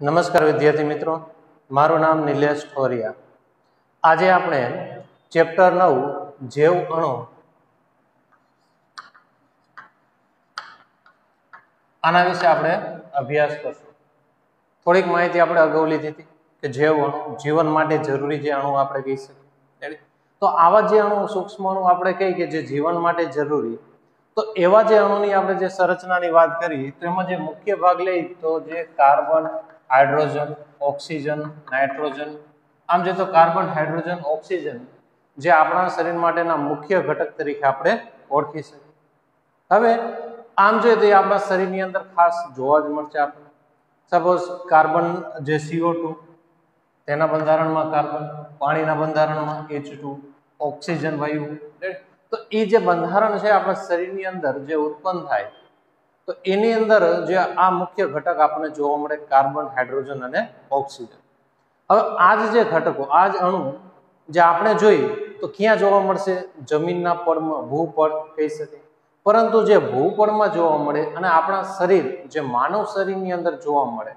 નમસ્કાર વિદ્યાર્થી મિત્રો, મારું નામ નિલેશ ઠોરિયા આજે આપણે ચેપ્ટર નવ, જેવ અણુ. આના વિશે આપણે અભ્યાસ કરશું. થોડીક માહિતી આપણે અગાઉ લીધી હતી કે જેવ અણુ, જીવન માટે જરૂરી જે અણુ આપણે કહી શકીએ. તો આવા જે અણુ સૂક્ષ્મ અણુ આપણે કહીએ કે જે જીવન માટે જરૂરી, તો એવા જે અણુની આપણે જે સંરચનાની વાત કરી તો એમાં જે મુખ્ય ભાગ લઈ તો જે કાર્બન હાઇડ્રોજન, ઓક્સિજન, નાઇટ્રોજન, આમ જે તો કાર્બન, હાઇડ્રોજન, ઓક્સિજન, જે આપણા શરીર માટેના મુખ્ય ઘટક તરીકે આપણે ઓળખી શકીએ. હવે, આમ જોઈએ તો એ આપણા શરીરની અંદર ખાસ જોવા જ મળશે આપણે. સપોઝ કાર્બન જે સીઓ તેના બંધારણમાં કાર્બન, પાણીના બંધારણમાં એચ ઓક્સિજન વાયુ તો એ જે બંધારણ છે આપણા શરીરની અંદર જે ઉત્પન્ન થાય તો એની અંદર જે આ મુખ્ય ઘટક આપણને જોવા મળે કાર્બન, હાઇડ્રોજન અને ઓક્સિજન. હવે આ જે ઘટકો, આ જ અણુ જે આપણે જોઈએ, તો ક્યાં જોવા મળશે? જમીનના પડમાં, ભૂપડ કહી શકે પરંતુ જે ભૂપડમાં જોવા મળે અને આપણા શરીર, જે માનવ શરીરની અંદર જોવા મળે,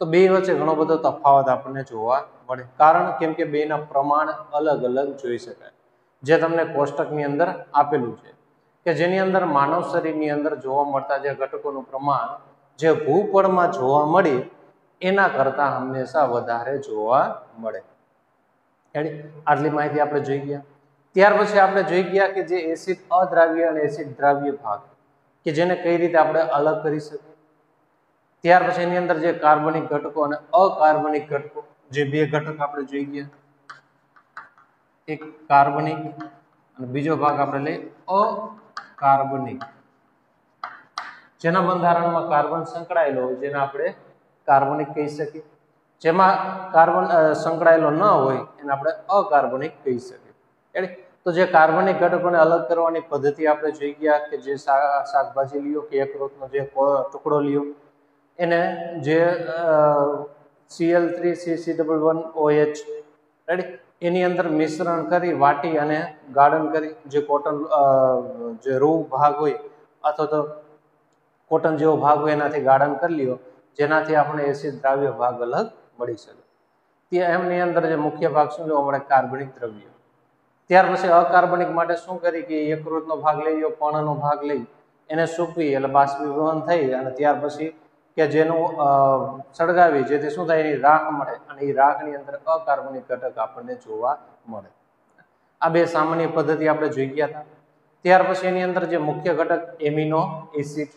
તો બે વચ્ચે ઘણો બધો તફાવત આપણને જોવા મળે. કારણ કેમ કે બેના પ્રમાણ અલગ અલગ જોઈ શકાય. જે તમને કોષ્ટકની અંદર આપેલું છે. કે જેની અંદર માનવ શરીરની અંદર જોવા મળતા જે ઘટકોનું પ્રમાણ, જે ભૂપળમાં જોવા મળે, એના કરતાં હંમેશા વધારે જોવા મળે. આટલી માહિતી આપણે જોઈ ગયા. ત્યાર પછી આપણે જોઈ ગયા કે જે એસિડ અદ્રાવ્ય અને એસિડ દ્રાવ્ય ભાગ કે જેને કઈ રીતે આપણે અલગ કરી શકીએ. ત્યાર પછી એની અંદર જે કાર્બનિક ઘટકો અને અકાર્બનિક ઘટકો, જે બે ઘટક આપણે જોઈ ગયા. એક કાર્બનિક અને બીજો ભાગ આપણે લઈ અકાર્બનિક જેના બંધારણમાં કાર્બન સંકળાયેલો હોય, જેને આપણે કાર્બનિક કહી શકીએ. જેમાં કાર્બન સંકળાયેલો ન હોય, એને આપણે અકાર્બનિક કહી શકીએ. એટલે તો જે કાર્બનિક ઘટકોને અલગ કરવાની પદ્ધતિ આપણે જોઈ ગયા કે જે શાકભાજી લ્યો કે એકરોતનો જે ટુકડો લ્યો, એને જે C L three C C double one O H ready એની અંદર મિશ્રણ કરી, વાટી અને ગાર્ડન કરી. જે કોટન જે રૂ ભાગ હોય અથવા તો કોટન જેવો ભાગ હોય એનાથી ગાર્ડન કરી લ્યો. જેનાથી આપણે એસિડ દ્રાવ્ય ભાગ અલગ મળી શકે. તે એમની અંદર જે મુખ્ય ભાગ શું જોવા મળે કાર્બનિક દ્રવ્ય. ત્યાર પછી અકાર્બનિક માટે શું કરી કે યકૃતનો ભાગ લઈ લો પણનો ભાગ લઈ. એને સૂકવી, એટલે બાષ્પીભવન થઈ અને ત્યાર પછી કે જેનું સળગાવી જેથી શું થાય, એની રાખ મળે અને એ રાખની અંદર અકાર્બનિક ઘટક આપણને જોવા મળે. આ બે સામાન્ય પદ્ધતિ આપણે જોઈ ગયા હતા. ત્યાર પછી એની અંદર જે મુખ્ય ઘટક એમિનો એસિડ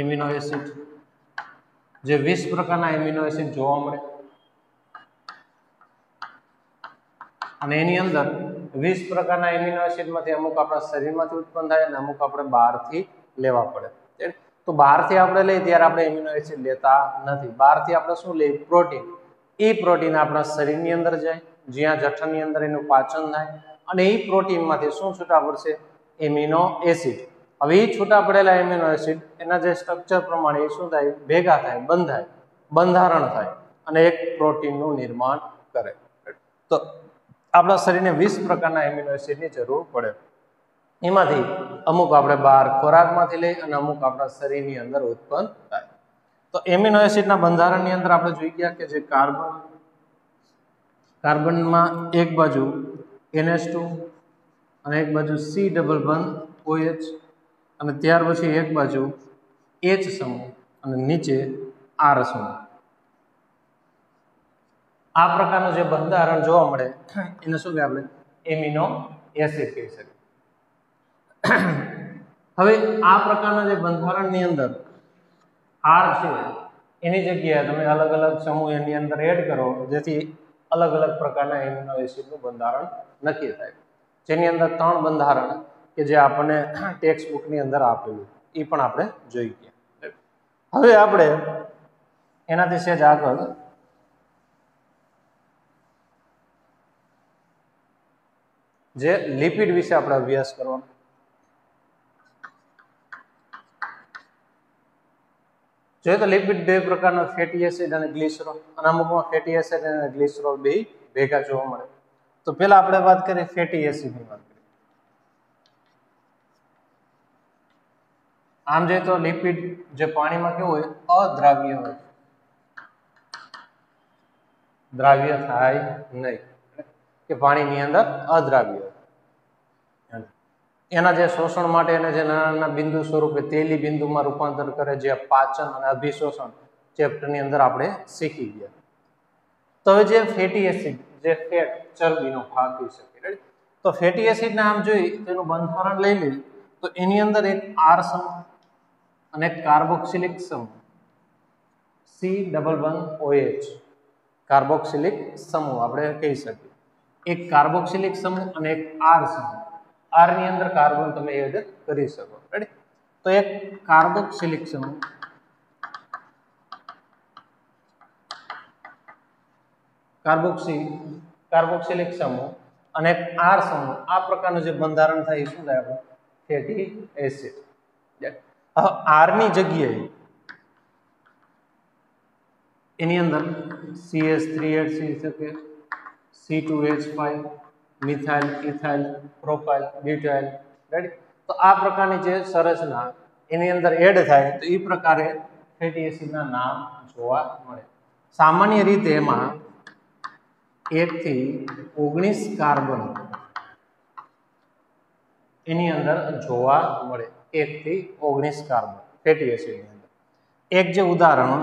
એમિનો એસિડ, જે વીસ પ્રકારના એમિનો એસિડ જોવા મળે. અને એની અંદર વીસ પ્રકારના એમિનો એસિડમાંથી અમુક આપણા શરીરમાંથી ઉત્પન્ન થાય અને અમુક આપણે બહારથી લેવા પડે. તો બહારથી આપણે લઈએ ત્યારે આપણે એમિનો એસિડ લેતા નથી. બહારથી આપણે શું લઈએ? પ્રોટીન એ પ્રોટીન આપણા શરીરની અંદર જાય, જ્યાં જઠરની અંદર એનું પાચન થાય અને એ પ્રોટીનમાંથી શું છૂટા પડશે? Amino acid. હવે એ છૂટા પડેલા એમિનો એસિડ, એના જે સ્ટ્રક્ચર પ્રમાણે એ શું થાય? ભેગા થાય, બંધાય, બંધારણ થાય અને એક પ્રોટીનનું નિર્માણ કરે. તો આપણા શરીરને વીસ પ્રકારના એમિનો એસિડની જરૂર પડે. એમાંથી અમુક આપણે બહાર ખોરાકમાંથી લઈ અને અમુક આપણા શરીરની અંદર ઉત્પન્ન થાય. તો એમિનો એસિડના બંધારણની અંદર આપણે જોઈ ગયા કે જે કાર્બન, કાર્બનમાં એક બાજુ એનએસ ટુ અને એક બાજુ સી ડબલ વન ઓએચ અને ત્યાર પછી એક બાજુ એચ સમૂહ અને નીચે આર સમૂહ. આ પ્રકારનું જે બંધારણ જોવા મળે એને શું કહેવાય આપણે? એમિનો એસિડ કહી શકીએ હવે આ પ્રકારના જે બંધારણની અંદર આર છે એની જગ્યાએ તમે અલગ અલગ સમૂહ એની અંદર એડ કરો જેથી અલગ અલગ પ્રકારના એમિનો એસિડનું બંધારણ નક્કી થાય. જેની અંદર ત્રણ બંધારણ કે જે આપણને ટેક્સ્ટ બુકની અંદર આપેલું એ પણ આપણે જોઈ ગયા. હવે આપણે એનાથી સેજ આગળ જે લિપિડ વિશે આપણે અભ્યાસ કરવાનો. જોઈએ તો લિપિડ બે પ્રકારના ફેટી એસિડ અને ગ્લિસરોલ અને અમુકમાં ફેટી એસિડ અને ગ્લિસરોલ બે ભેગા જોવા મળે. તો પહેલા આપણે વાત કરીએ ફેટી એસિડની વાત આમ જોઈએ તો લિપિડ જે પાણીમાં કેવું હોય? અદ્રાવ્ય હોય. દ્રાવ્ય થાય નહીં. કે પાણીની અંદર અદ્રાવ્ય એના જે શોષણ માટે એને જે નાના નાના બિંદુ સ્વરૂપે તેલી બિંદુમાં રૂપાંતર કરે, જે પાચન અને અભિશોષણ ચેપ્ટરની અંદર આપણે શીખી ગયા. તો હવે જે ફેટી એસિડ, જે ફેટ, ચરબીનો ભાગ હોઈ શકે તો ફેટી એસિડને આમ જોઈ, તેનું બંધારણ લઈ લઈએ તો એની અંદર એક આર સમૂહ અને કાર્બોક્સિલિક સમૂહ C double one O H carboxylic સમૂહ, આપણે કહી શકીએ. એક કાર્બોક્સિલિક સમૂહ અને એક આર સમૂહ આરની અંદર કાર્બન તમે એડ કરી શકો. રેડી તો એક કાર્બોક્સિલિક સમૂહ કાર્બોક્સી કાર્બોક્સિલિક સમૂહ અને આર સમૂહ આ પ્રકારનું જે બંધારણ થાય એ શું થાય આપણે? ફેટી એસિડ હવે આરની જગ્યાએ એની અંદર C S three H C શકે C two H five methyl, ethyl, propyl, butyl, ready. તો આ પ્રકારની જે સંરચના એની અંદર એડ થાય, તો એ પ્રકારે ફેટી એસિડના નામ જોવા મળે. સામાન્ય રીતે એમાં એકથી ઓગણીસ કાર્બન એની અંદર જોવા મળે. એકથી ઓગણીસ કાર્બન ફેટી એસિડની અંદર. એક જે ઉદાહરણ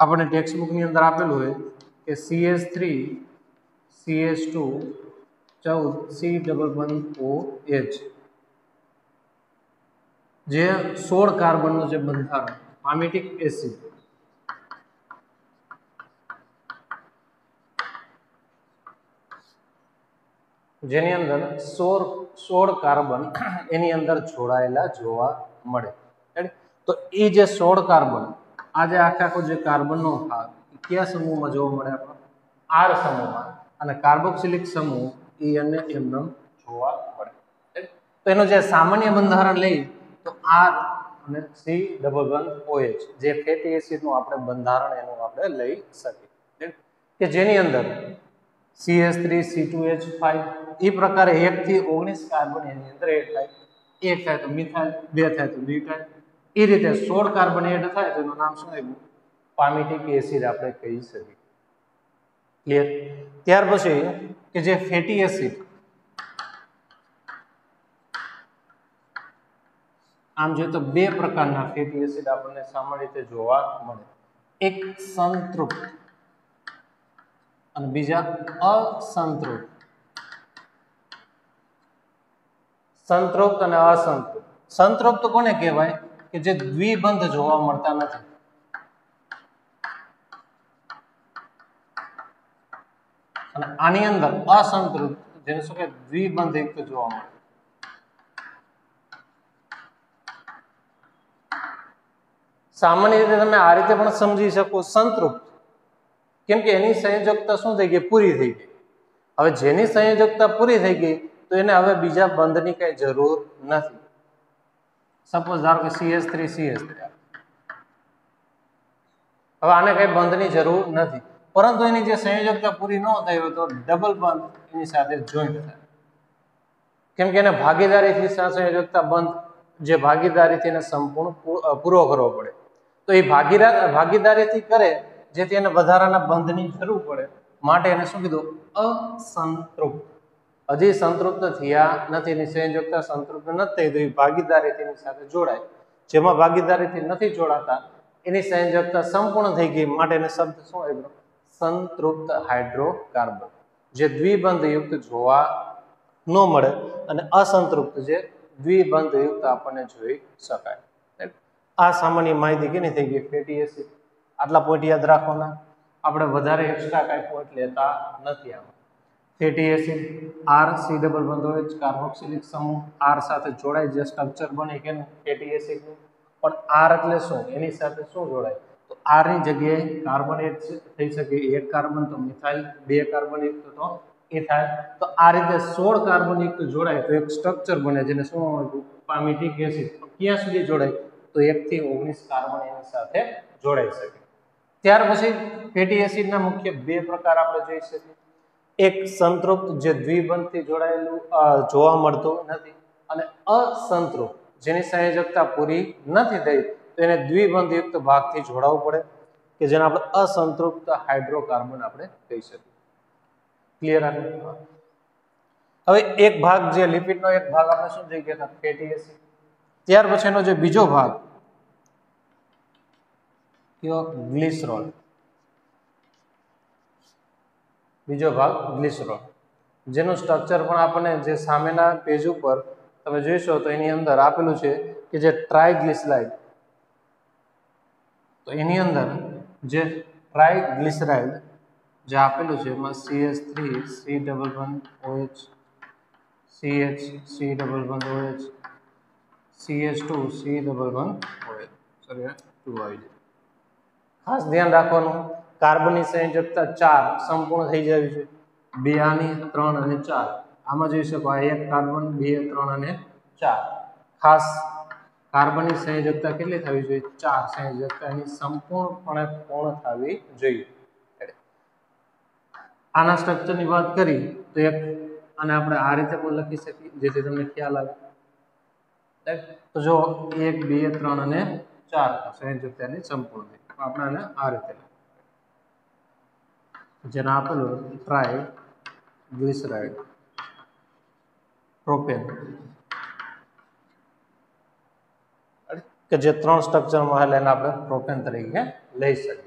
આપણે ટેક્સ્ટ બુકની અંદર આપેલું હોય કે C S three C S two ચૌદ C double one O H જે સોળ કાર્બનનું જે બંધારણ, પામેટિક એસિડ. જેની અંદર સોળ સોળ કાર્બન એની અંદર જોડાયેલા જોવા મળે. તો એ જે સોળ કાર્બન, આજે આખા આખો જે કાર્બનનો ભાગ, કયા સમૂહમાં જોવા મળે આપણને આર સમૂહમાં. અને કાર્બોક્સિલિક સમૂહ એ અને એમને જોવા મળે. તો એનું જે સામાન્ય બંધારણ લઈ તો આર અને સી ડબલ બંધ ઓએચ જે ફેટી એસિડનું આપણે બંધારણ એનું આપણે લઈ શકીએ. કે જેની અંદર C S three C two H five એ પ્રકારે એકથી ઓગણીસ કાર્બન એની અંદર એડ થાય. એક થાય તો મિથાઇલ, બે થાય તો બ્યુટાઇલ. એ રીતે સોળ કાર્બન એડ થાય તો એનું નામ શું આવ્યું? પામિટિક એસિડ આપણે કહી શકીએ. ક્લિયર ત્યાર પછી કે જે ફેટી એસિડ આમ જોઈએ તો બે પ્રકારના ફેટી એસિડ આપણને સામાન્ય રીતે જોવા મળે. એક સંતૃપ્ત અને બીજા અસંતૃપ્ત. સંતૃપ્ત અને અસંતૃપ્ત. સંતૃપ્ત કોને કહેવાય? કે જે દ્વિબંધ જોવા મળતા નથી. અને આની અંદર અસંતૃપ્ત, જેને શું કે દ્વિબંધ યુક્ત જોવા મળે. સામાન્ય રીતે તમે આ રીતે પણ સમજી શકો, સંતૃપ્ત. કેમ કે એની સંયોજકતા શું થઈ ગઈ? પૂરી થઈ ગઈ. હવે જેની સંયોજકતા પૂરી થઈ ગઈ, તો એને હવે બીજા બંધની કઈ જરૂર નથી. સપોઝ ધારો કે સીએસ થ્રી સીએસ હવે આને કઈ બંધની જરૂર નથી. પરંતુ એની જે સંયોજકતા પૂરી ન થઈ હોય તો ડબલ બંધ એની સાથે જોઈન્ટ થાય. કેમ કે એને ભાગીદારીથી સંયોજકતા બંધ, જે ભાગીદારીથી એને સંપૂર્ણ પૂરો કરવો પડે. તો એ ભાગીદાર ભાગીદારીથી કરે, જેથી એને વધારાના બંધની જરૂર પડે. માટે એને શું કીધું? અસંતૃપ્ત. હજી સંતૃપ્ત થયા નથી, એની સંયોજકતા સંતૃપ્ત નથી થઈ, તો એ ભાગીદારીથી સાથે જોડાય. જેમાં ભાગીદારીથી નથી જોડાતા, એની સંયોજકતા સંપૂર્ણ થઈ ગઈ, માટે એને શબ્દ શું આવ્યો? સંતૃપ્ત હાઇડ્રોકાર્બન, જે દ્વિબંધ યુક્ત જોવા ન મળે અને અસંતૃપ્ત જે દ્વિબંધ યુક્ત આપણને જોઈ શકાય. આ સામાન્ય માહિતી કેની થઈ ગઈ? Fatty acid. આટલા પોઈન્ટ યાદ રાખવાના. આપણે વધારે એક્સ્ટ્રા કાંઈ પોઈન્ટ લેતા નથી આમાં. Fatty acid R C double બંધ હોય કાર્બોક્સિલિક સમૂહ આર સાથે જોડાય, જે સ્ટ્રક્ચર બને કે ફેટી એસિડનું. પણ આર એટલે શું? એની સાથે શું જોડાય? આરની જગ્યાએ કાર્બોનેટ થઈ શકે, એક કાર્બન તો મિથાઇલ, બે કાર્બનિક તો ઇથાઇલ. તો આ રીતે સોળ કાર્બોનિક જોડાય તો એક સ્ટ્રક્ચર બને જેને શું પામિટિક એસિડ. ક્યાં સુધી જોડાય? તો એકથી ઓગણીસ કાર્બન એની સાથે જોડાઈ શકે. ત્યાર પછી ફેટી એસિડના મુખ્ય બે પ્રકાર આપણે જોઈ શકીએ. એક સંતૃપ્ત જે દ્વિબંધથી જોડાયેલું જોવા મળતું નથી અને અસંતૃપ્ત, જેની સંયોજકતા પૂરી નથી થઈ તો એને દ્વિબંધયુક્ત ભાગથી જોડાવવું પડે કે જેને આપણે અસંતૃપ્ત હાઇડ્રોકાર્બન આપણે કહી શકીએ. ક્લિયર હવે એક ભાગ જે લિપિડનો એક ભાગ આપણે શું થઈ ગયા ફેટી એસિડ ત્યાર પછીનો જે બીજો ભાગ, કયો? ગ્લિસરોલ બીજો ભાગ ગ્લિસરોલ જેનું સ્ટ્રક્ચર પણ આપણને જે સામેના પેજ ઉપર તમે જોઈશો તો એની અંદર આપેલું છે કે જે ટ્રાયગ્લિસરાઇડ તો એની અંદર જે ટ્રાયગ્લિસરાઇડ જે આપેલું છે, એમાં C H three C double one OH C H C double one OH C H two C double one OH sorry two આવી જાય ખાસ ધ્યાન રાખવાનું, કાર્બનની સંયોજકતા ચાર સંપૂર્ણ થઈ જવી છે. બે આની, ત્રણ અને ચાર. આમાં જોઈ શકો આ એક કાર્બન, બે, ત્રણ અને ચાર. ખાસ કાર્બનની સંયોજકતા કેટલી થવી જોઈએ? ચાર સંયોજકતા એની સંપૂર્ણપણે પૂર્ણ થવી જોઈએ. આના સ્ટ્રક્ચરની વાત કરી તો એક અને આપણે આ રીતે પણ લખી શકીએ, જેથી તમને ખ્યાલ આવે. તો જો એક, બે, ત્રણ અને ચાર સંયોજકતાની સંપૂર્ણ આપણે આ રીતે જેને આપેલું ટ્રાય ગ્લિસરાઇડ પ્રોપેન. કે જે ત્રણ સ્ટ્રક્ચરમાં હાલ એને આપણે પ્રોપેન તરીકે લઈ શકીએ.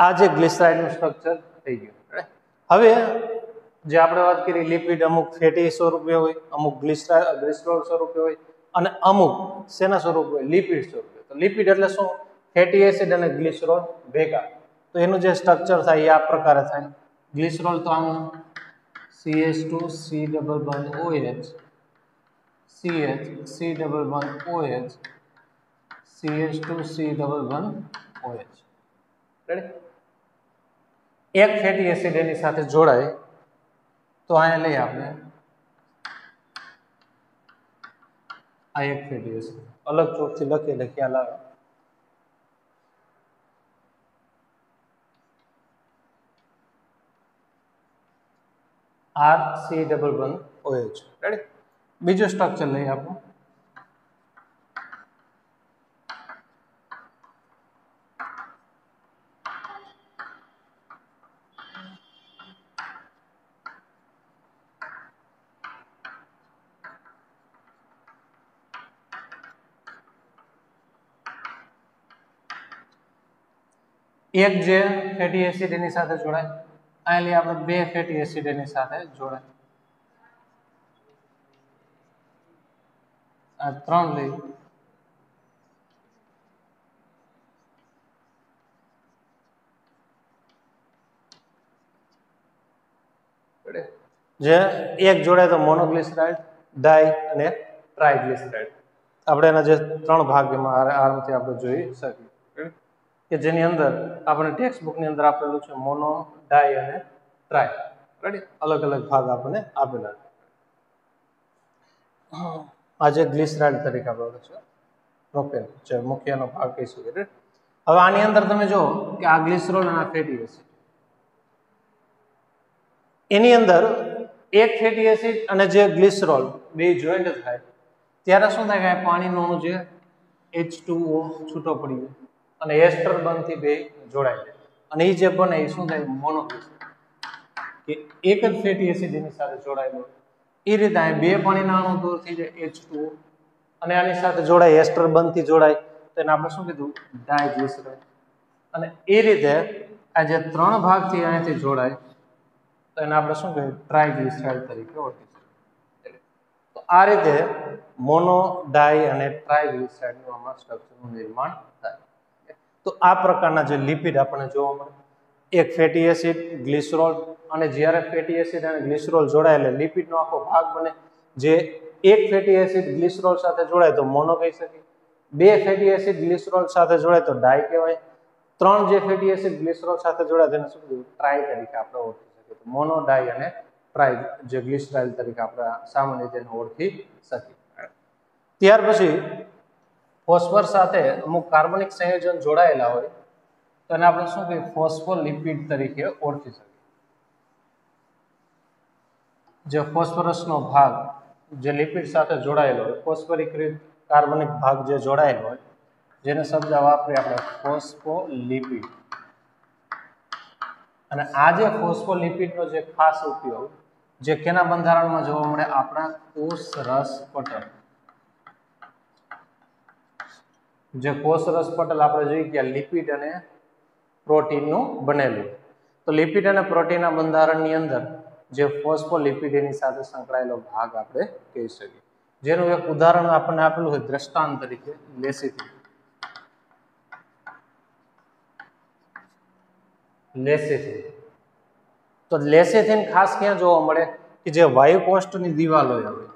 આ જે ગ્લિસરાઇડનું સ્ટ્રક્ચર થઈ ગયું હવે જે આપણે વાત કરી લિપિડ અમુક ફેટી સ્વરૂપે હોય, અમુક ગ્લિસરા ગ્લિસરોલ સ્વરૂપે હોય, અને અમુક શેના સ્વરૂપે હોય? લિપિડ સ્વરૂપે તો લિપિડ એટલે શું? ફેટી એસિડ અને ગ્લિસરોલ ભેગા. તો એનું જે સ્ટ્રક્ચર થાય એ આ પ્રકારે થાય. ગ્લિસરોલ તો આમ C H two C double બંધ OH C H C double OH, OH C H two C double બંધ ઓએચ એક ફેટી એસિડ એની સાથે જોડાય તો અહીંયા લઈએ આપણે આ એક ફેટી એસિડ અલગ ચોકથી લખી એટલે ખ્યાલ આવે R C double one OH ready બીજું સ્ટ્રક્ચર લઈએ આપણે એક જે ફેટી એસિડ એની સાથે જોડાય અહીં લઈએ આપણે બે ફેટી એસિડ એની સાથે જોડાય આ ત્રણ લઈ. જે એક જોડાય તો મોનોગ્લિસરાઇડ ડાય અને ટ્રાયગ્લિસરાઇડ આપણે એના જે ત્રણ ભાગ એમાં આરામથી આપણે જોઈ શકીએ. કે જેની અંદર આપણે ટેક્સ્ટ બુકની અંદર આપેલું છે મોનો ડાય અને ટ્રાય રેડી અલગ અલગ ભાગ આપણને આપેલા આજે ગ્લિસરાઇડ તરીકે આપણે છે. પ્રોપેન, જે મુખ્યનો ભાગ કહીશું કે હવે આની અંદર તમે જો કે આ ગ્લિસરોલ અને આ ફેટી એસિડ. એની અંદર એક ફેટી એસિડ અને જે ગ્લિસરોલ બે જોઈન્ટ થાય, ત્યારે શું થાય કે પાણીનું અણુ જે એચ ટુઓ છૂટો પડી જાય અને એસ્ટર બંધથી બે જોડાય અને એ જે બને એ શું થાય? મોનો કે એક જ ફેટી એસિડ એની સાથે જોડાયેલો એ રીતે અહીં બે પાણીના અણુ દૂર થઈ જાય એચ અને આની સાથે જોડાય, એસ્ટર બંધથી જોડાય. તો એને આપણે શું કીધું? ડાયગ્લિસરાઇડ અને એ રીતે આ જે ત્રણ ભાગથી અહીંયાથી જોડાય, તો એને આપણે શું કહીએ? ટ્રાયગ્લિસરાઇડ તરીકે ઓળખી શકીએ તો આ રીતે મોનો ડાય અને ટ્રાયગ્લિસરાઇડનું આમાં સ્ટ્રક્ચરનું નિર્માણ થાય. તો આ પ્રકારના જે લિપિડ આપણને જોવા મળે, એક ફેટી એસિડ, ગ્લિસરોલ અને જ્યારે ફેટી એસિડ અને ગ્લિસરોલ જોડાય એટલે લિપિડનો આખો ભાગ બને. જે એક ફેટી એસિડ ગ્લિસરોલ સાથે જોડાય તો મોનો કહી શકીએ બે ફેટી એસિડ ગ્લિસરોલ સાથે જોડાય તો ડાય કહેવાય. ત્રણ જે ફેટી એસિડ ગ્લિસરોલ સાથે જોડાય તેને શું કીધું? ટ્રાય તરીકે આપણે ઓળખી શકીએ. તો મોનો ડાય અને ટ્રાય જે ગ્લિસરાઇલ તરીકે આપણે સામાન્ય રીતે ઓળખી શકીએ. ત્યાર પછી ફોસ્ફર સાથે અમુક કાર્બનિક સંયોજન જોડાયેલા હોય તો એને આપણે શું કહીએ? ફોસ્ફોલિપિડ તરીકે ઓળખી શકીએ. જે ફોસ્ફરસનો ભાગ જે લિપિડ સાથે જોડાયેલો હોય ફોસ્ફરીકૃત કાર્બનિક ભાગ જે જોડાયેલો હોય, જેને શબ્દ વાપરીએ આપણે ફોસ્ફોલિપિડ. અને આ જે ફોસ્ફોલિપિડનો જે ખાસ ઉપયોગ, જે કેના બંધારણમાં જોવા મળે? આપણા કોષ રસ પટલ. જે કોષ પટલ આપણે જોઈએ કે લિપિડ અને પ્રોટીનનું બનેલું. તો લિપિડ અને પ્રોટીનના બંધારણની અંદર જે ફોસ્ફોલિપિડ એની સાથે સંકળાયેલો ભાગ આપણે કહી શકીએ. જેનું એક ઉદાહરણ આપણને આપેલું હોય દ્રષ્ટાંત તરીકે લેસિથિન લેસેથિન તો લેસેથિન ખાસ ક્યાં જોવા મળે? કે જે વાયુ કોષ્ટની દિવાલ હોય. હવે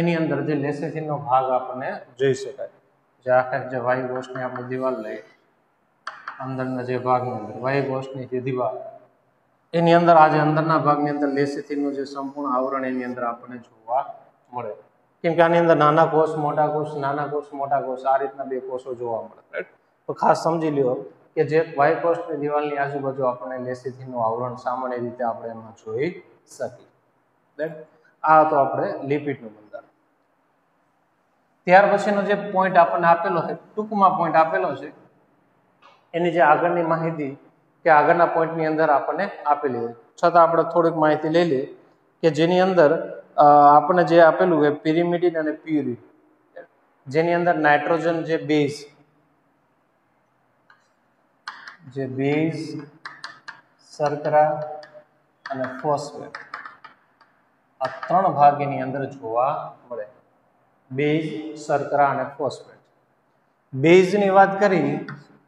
એની અંદર જે લેસેથિનનો ભાગ આપણને જોઈ શકાય. જે આખા જે વાયુ કોષ્ટની આપણે દિવાલ લઈએ અંદરના જે ભાગની અંદર વાયુકોષની જે દિવાલ, એની અંદર આજે અંદરના ભાગની અંદર લેસેથિનનું જે સંપૂર્ણ આવરણ એની અંદર આપણને જોવા મળે. કેમ કે આની અંદર નાના કોષ, મોટા કોષ, નાના કોષ, મોટા કોષ, આ રીતના બે કોષો જોવા મળે. તો ખાસ સમજી લ્યો કે જે વાયુકોષની દિવાલની આજુબાજુ આપણને લેસેથિનનું આવરણ સામાન્ય રીતે આપણે એમાં જોઈ શકીએ. રાઈટ આ તો આપણે લિપિડનું બંધારણ. ત્યાર પછીનો જે પોઈન્ટ આપણને આપેલો છે, ટૂંકમાં પોઈન્ટ આપેલો છે એની જે આગળની માહિતી કે આગળના પોઈન્ટની અંદર આપણને આપેલી હોય. છતાં આપણે થોડીક માહિતી લઈ લઈએ કે જેની અંદર આપણને જે આપેલું હોય પિરિમિડિન અને પ્યુરી જેની અંદર નાઇટ્રોજન જે બેઝ જે બેઝ શર્કરા અને ફોસ્ફેટ આ ત્રણ ભાગ એની અંદર જોવા મળે. બેઝ શર્કરા અને ફોસ્ફેટ બેઝની વાત કરી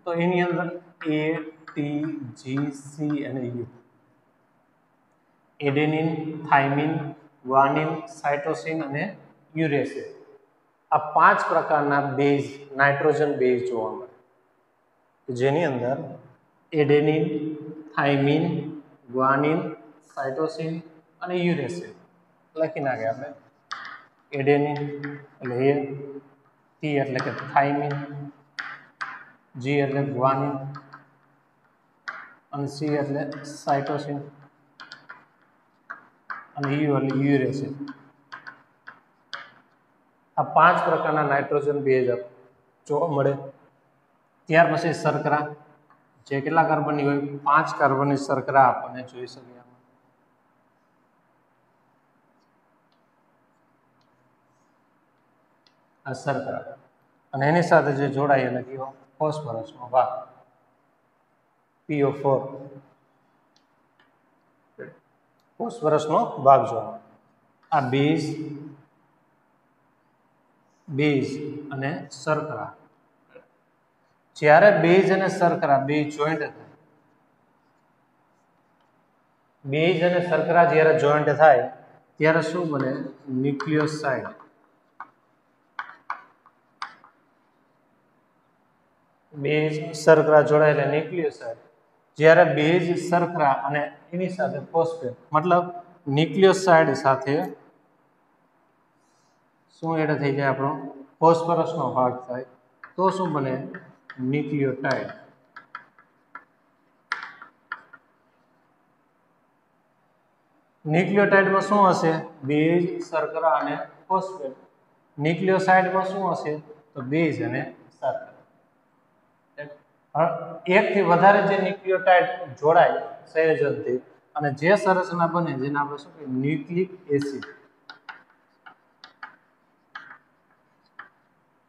તો એની અંદર એ ટી જી સી અને U adenine thymine guanine cytosine અને યુરેસિન આ પાંચ પ્રકારના બેઝ નાઇટ્રોજન બેઝ જોવા મળે. જેની અંદર એડેનિન થાઇમિન ગ્વાનિન સાઇટોસિન અને યુરેસિન લખી નાખે આપણે. એડેનિન એટલે એ ટી એટલે કે થાઇમિન જી એટલે ગ્વાનિન અને સી એટલે સાઇટોસિન અને યુ એટલે યુરેસિન આ પાંચ પ્રકારના નાઇટ્રોજન બેઝ જોવા મળે. ત્યાર પછી શર્કરા. જે કેટલા કાર્બનની હોય? પાંચ કાર્બનની શર્કરા આપણને જોઈ શકીએ આ શર્કરા. અને એની સાથે જે જોડાય, એને કયો? ફોસ્ફરસનો ભાગ પીઓ ફોર ફોસ્ફરસનો ભાગ જોવા આ બીજ બીજ અને શર્કરા. જ્યારે બીજ અને શર્કરા બે જોઈન્ટ થાય. બીજ અને શર્કરા જ્યારે જોઈન્ટ થાય, ત્યારે શું બને? ન્યુક્લિયોસાઇડ બેઝ શર્કરા જોડાયેલા ન્યુક્લિયોસાઇડ જ્યારે બેઝ શર્કરા અને એની સાથે ફોસ્ફેટ, મતલબ ન્યુક્લિયોસાઇડ સાથે શું એડ થઈ જાય આપણો? ફોસ્ફરસનો ભાગ થાય. તો શું બને? ન્યુક્લિયોટાઇડ ન્યુક્લિયોટાઇડમાં શું હશે? બેઝ શર્કરા અને ફોસ્ફેટ. ન્યુક્લિયોસાઇડમાં શું હશે? તો બેઝ અને શર્કરા એકથી વધારે જે ન્યુક્લિયોટાઇડ જોડાય, સંયોજનથી, અને જે સંરચના બને જેને આપણે શું કહીએ, ન્યુક્લિક એસિડ.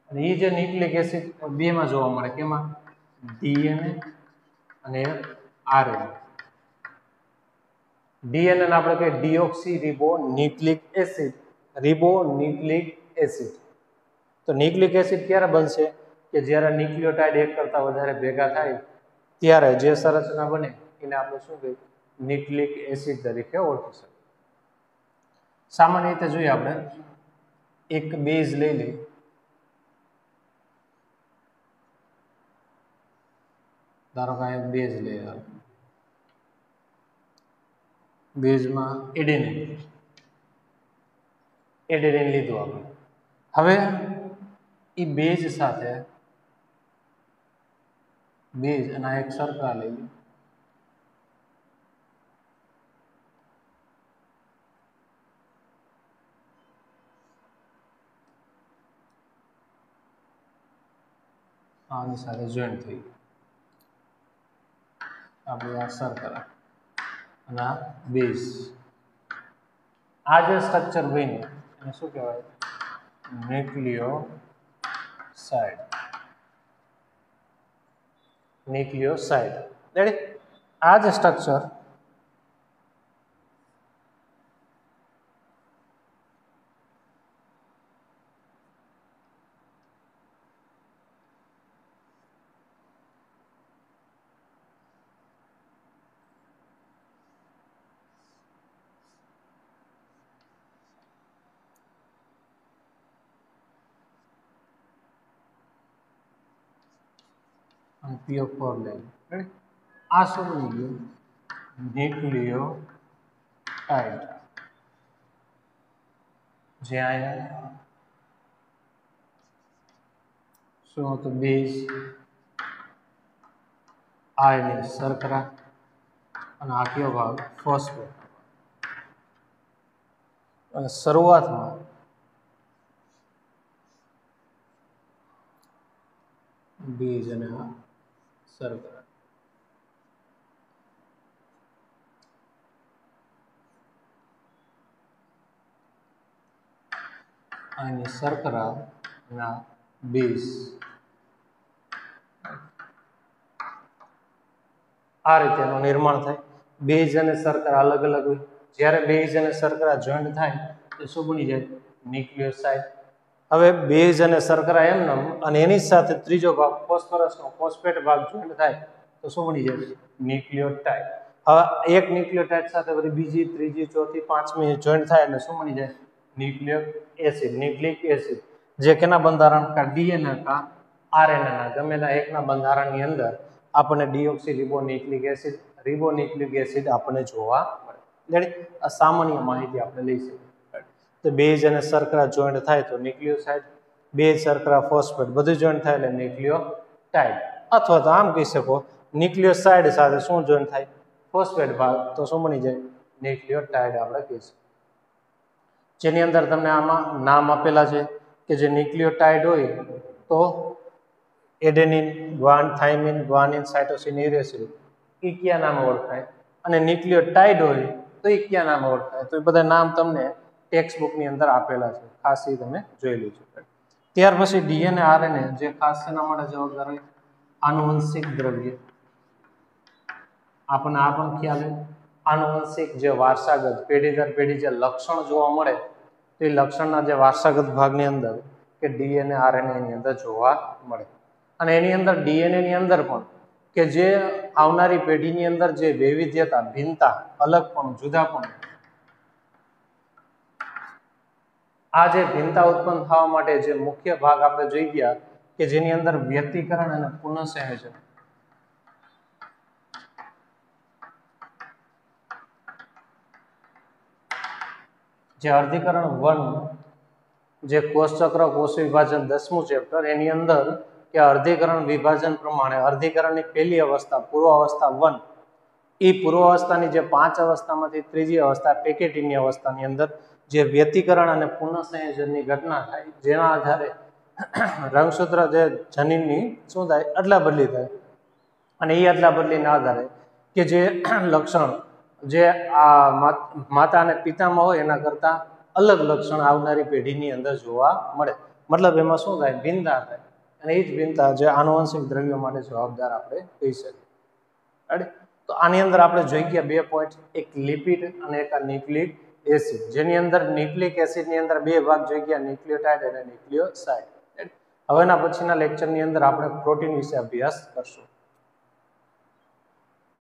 અને એ જે ન્યુક્લિક એસિડ બેમાં જોવા મળે, કેમાં? ડીએનએ અને આરએનએ. ડીએનએ ને આપણે કહીએ deoxy રિબો nucleic acid. Ribonucleic acid. તો ન્યુક્લિક એસિડ ક્યારે બનશે? કે જ્યારે ન્યુક્લિયોટાઇડ એક કરતાં વધારે ભેગા થાય, ત્યારે જે સંરચના બને એને આપણે શું કહીએ? ન્યુક્લિક એસિડ તરીકે ઓળખી શકીએ સામાન્ય રીતે જોઈએ આપણે, એક બેઝ લઈ લઈએ. ધારો કે અહીંયા બેઝ લો બેઝમાં એડેનિન. એડેનિન લીધું આપણે. હવે એ બેઝ સાથે બેઝ અને આ એક સરખા લઈએ. આની સાથે જોઈન્ટ થઈ આપણે આ સરખા અને આ બેઝ આ જે સ્ટ્રક્ચર બન્યું, એને શું કહેવાય? Nucleoside nucleoside ready આ જે સ્ટ્રક્ચર બની ગયું ન્યુક્લિયો ટાઇડ જે અહીંયા શું હતું બેઝ આ એની અને આખીઓ ભાગ ફોસ્ફેટ અને શરૂઆતમાં બીજ અને આ શર્કરા આની શર્કરા ના બેઝ. આ રીતે એનું નિર્માણ થાય. બેઝ અને શર્કરા અલગ અલગ હોય. જ્યારે બેઝ અને શર્કરા જોઈન્ટ થાય, તો શું બની જાય? ન્યુક્લિયોસાઇડ હવે બેઝ અને શર્કરા એમનમ અને એની સાથે ત્રીજો ભાગ ફોસ્ફરસનો ફોસ્ફેટ ભાગ જોઈન્ટ થાય તો શું બની જાય ન્યુક્લિયોટાઇડ હવે એક ન્યુક્લિયોટાઇડ સાથે બધી બીજી ત્રીજી ચોથી પાંચમી જોઈન્ટ થાય એટલે શું બની જાય? Nucleic acid nucleic acid. જે કેના બંધારણ કા? ડીએનએ કા? આરએનએ ના. ગમેલા એકના બંધારણની અંદર આપણને deoxyribonucleic acid રિબો nucleic acid આપણને જોવા મળે. એટલે આ સામાન્ય માહિતી આપણે લઈ શકીએ. તો બેઝ અને શર્કરા જોઈન્ટ થાય તો ન્યુક્લિયોસાઇડ બેઝ શર્કરા ફોસ્ફેટ, બધું જોઈન્ટ થાય એટલે ન્યુક્લિયોટાઇડ અથવા તો આમ કહી શકો ન્યુક્લિયોસાઇડ સાથે શું જોઈન્ટ થાય? ફોસ્ફેટ ભાગ. તો શું બની જાય? ન્યુક્લિયોટાઇડ આપણે કહીશું જેની અંદર તમને આમાં નામ આપેલા છે કે જે ન્યુક્લિયોટાઇડ હોય તો એડેનિન ગ્વાન થાઇમિન ગ્વાનિન, સાઇટોસિન યુરેસિન એ કયા નામે ઓળખાય? અને ન્યુક્લિયોટાઇડ હોય તો એ કયા નામે ઓળખાય? તો એ બધા નામ તમને ટેક્સ્ટ બુકની અંદર આપેલા છે. ખાસ એ તમે જોઈ લેજો. ત્યાર પછી ડીએનએ આરએનએ જે ખાસ શેના માટે જવાબદાર હોય, આનુવંશિક દ્રવ્ય. આપણને આ પણ ખ્યાલ આનુવંશિક જે વારસાગત પેઢી દર પેઢી જે લક્ષણ જોવા મળે, તે લક્ષણના જે વારસાગત ભાગની અંદર કે ડીએનએ આરએનએ એની અંદર જોવા મળે. અને એની અંદર ડીએનએ ની અંદર પણ કે જે આવનારી પેઢીની અંદર જે વૈવિધ્યતા, ભિન્નતા, અલગ પણ, જુદા જુદાપણું આ જે ભિન્નતા ઉત્પન્ન થવા માટે જે મુખ્ય ભાગ આપણે જોઈ ગયા કે જેની અંદર વ્યક્તિકરણ અને પુનઃસંયોજન. જે અર્ધીકરણ વન, જે કોષચક્ર કોષ વિભાજન દસમું ચેપ્ટર, એની અંદર કે અર્ધીકરણ વિભાજન પ્રમાણે અર્ધીકરણની પહેલી અવસ્થા પૂર્વ અવસ્થા વન. એ પૂર્વ અવસ્થાની જે પાંચ અવસ્થામાંથી ત્રીજી અવસ્થા પેકેટિંગની અવસ્થાની અંદર જે વ્યતિકરણ અને પુનઃસંયોજનની ઘટના થાય, જેના આધારે રંગસૂત્ર જે જનીનની શું થાય અદલા બદલી થાય. અને એ અદલા બદલીના આધારે કે જે લક્ષણ, જે આ માતા અને પિતામાં હોય, એના કરતાં અલગ લક્ષણ આવનારી પેઢીની અંદર જોવા મળે. મતલબ એમાં શું થાય? ભિન્નતા થાય. અને એ જ ભિન્નતા જે આનુવંશિક દ્રવ્યો માટે જવાબદાર આપણે કહી શકીએ. તો આની અંદર આપણે જોઈ ગયા બે પોઈન્ટ એક લિપિડ અને એક આ ન્યુક્લિક એસિડ, જેની અંદર ન્યુક્લિક એસિડની અંદર બે ભાગ જોઈ ગયા ન્યુક્લિયોટાઇડ અને ન્યુક્લિયોસાઇડ હવેના પછીના લેક્ચરની અંદર આપણે પ્રોટીન વિશે અભ્યાસ કરશું.